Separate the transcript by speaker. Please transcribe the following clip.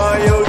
Speaker 1: 我有